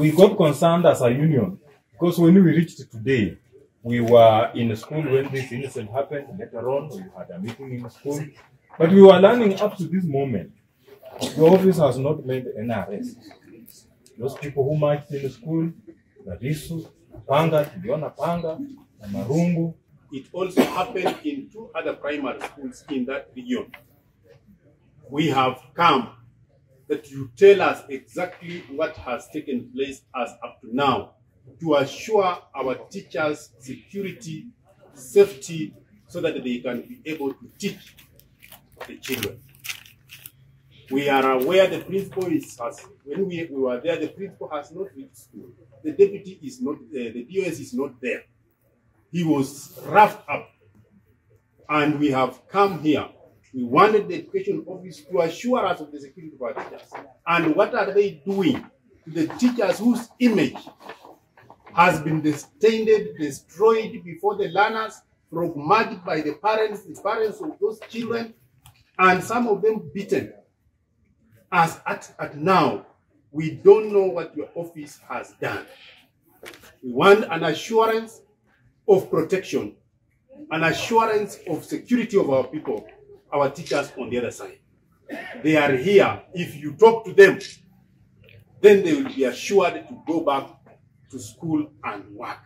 We got concerned as a union because when we reached today, we were in school when this incident happened. Later on, we had a meeting in school. But we were learning up to this moment. The office has not made any arrest. Those people who marched in the school, Narisu, Panga, tuliona Panga, Marungu, It also happened in two other primary schools in that region. We have come that you tell us exactly what has taken place as up to now to assure our teachers security, safety, so that they can be able to teach the children. We are aware the principal is has when we, we were there, the principal has not reached school. The deputy is not there, the DOS is not there. He was roughed up. And we have come here. We wanted the education office to assure us of the security of our teachers. And what are they doing to the teachers whose image has been tainted, destroyed before the learners, traumatized by the parents, the parents of those children, and some of them beaten. As at, at now, we don't know what your office has done. We want an assurance of protection, an assurance of security of our people, our teachers on the other side. They are here. If you talk to them, then they will be assured to go back to school and work.